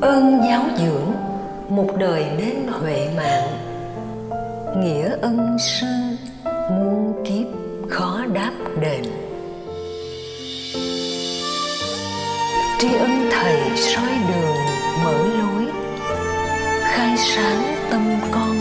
Ân giáo dưỡng, một đời nên huệ mạng. Nghĩa ân sư muôn kiếp khó đáp đền. Tri ân thầy soi đường mở lối, khai sáng tâm con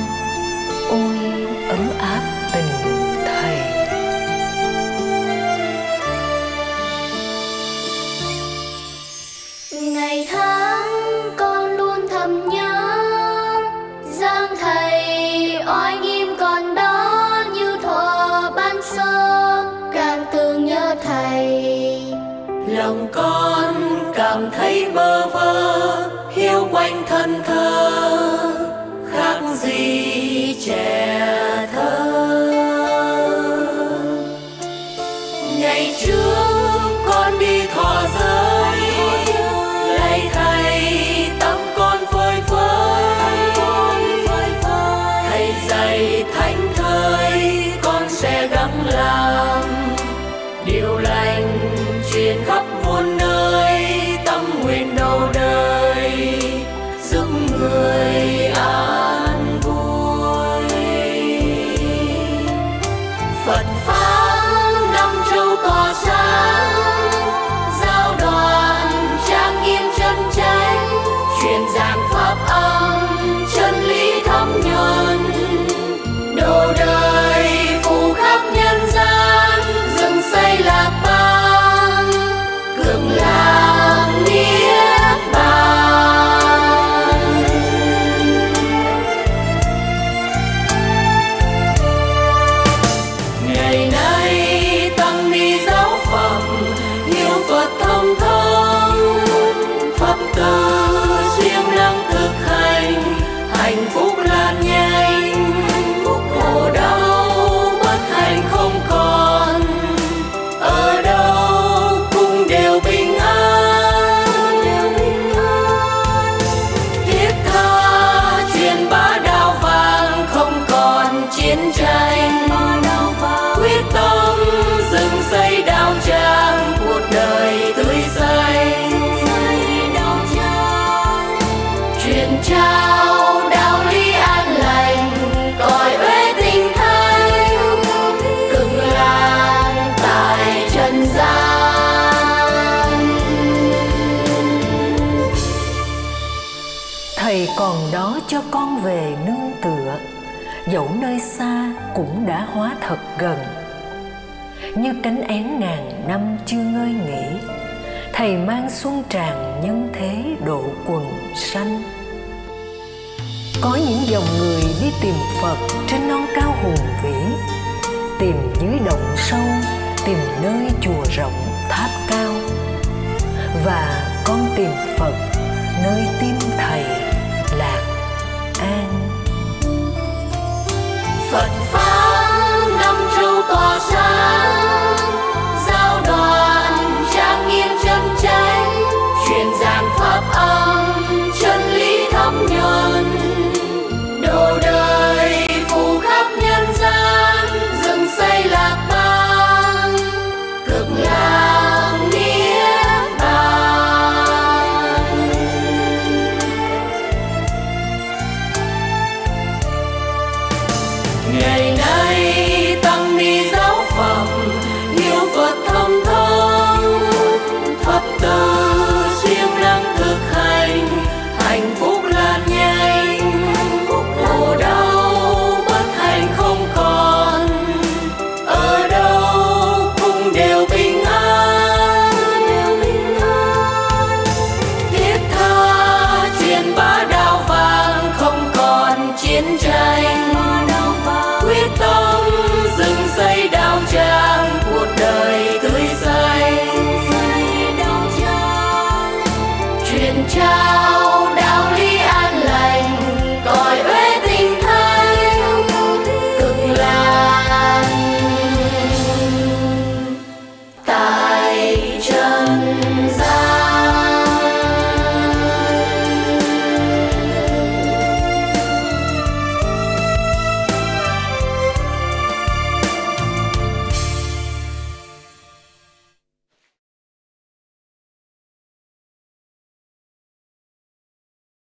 lòng con cảm thấy bơ vơ, hiu quanh thân thơ, khác gì trẻ thơ. Ngày trước con đi thọ giới lạy thầy tâm con phơi phới. Thầy dạy thánh thơi, con sẽ gắng làm điều lành truyền khắp hiểu thông thông thầy còn đó cho con về nương tựa. Dẫu nơi xa cũng đã hóa thật gần. Như cánh én ngàn năm chưa ngơi nghỉ, thầy mang xuân tràn nhân thế độ quần sanh. Có những dòng người đi tìm phật trên non cao hùng vĩ, tìm dưới động sâu, tìm nơi chùa rộng tháp cao. Và con tìm phật nơi tim